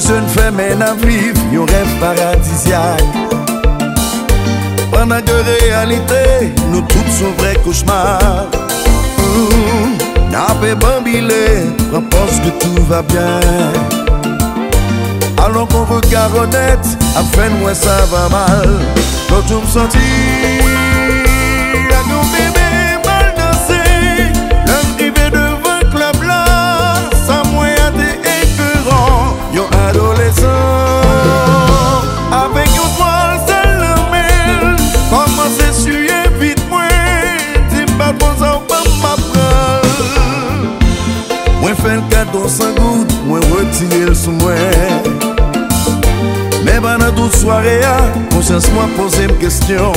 jeune femme à vivre un rêve paradisiaque. Pendant que réalité, cauchemars. Mmh, n'a pas bambilé, pense que tout va bien. Allons qu'on regarde honnête, afin moi ça va mal. Quand tu me sentis el sou mwen. Mè ba nan tout soare a, konsyans mwen pose m kestyon.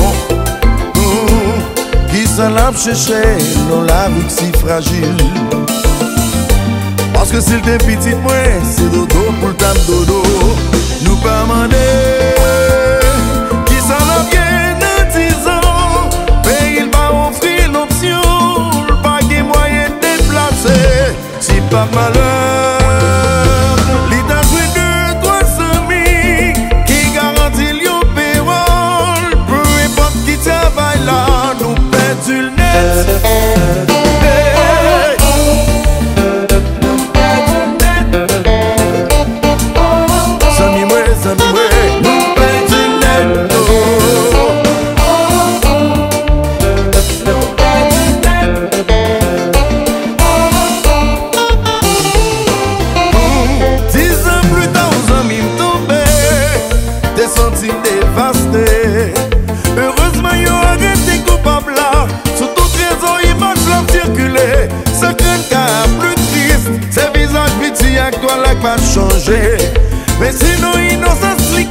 Ki sa non la m chèche, nan la vouk si fragil. Paske sil te pitit mwen, se dodo pou l'tam dodo. Nou pa mande pas malheur chanje Mè se nou inosans li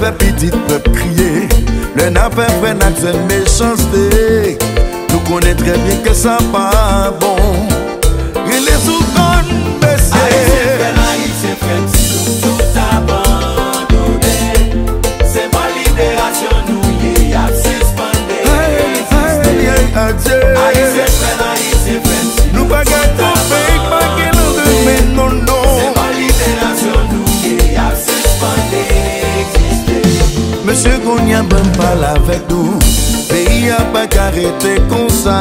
fait petit peuple crier. Le n'a pas fait n'a fait méchanceté. Nous connaît très bien que ça pas bon. Il est sous con Ben parle avec nous. Pays a pas qu'arrêter comme ça.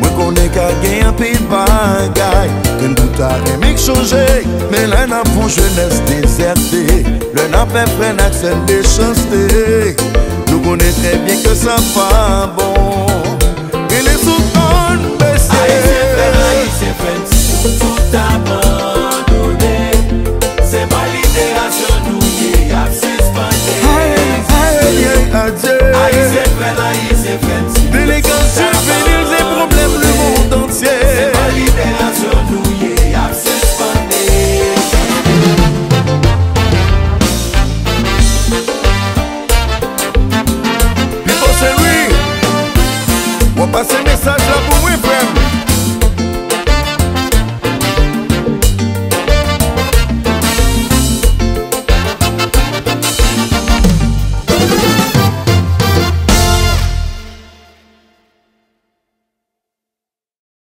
Moi connais qu'à gagner un de bagaille. Que nous t'a remix changé Mais là n'a pour jeunesse désertée. Le n'a pas fait l'accent des chanstés Nous connais très bien que ça pas bon Adye Aise kwen la yi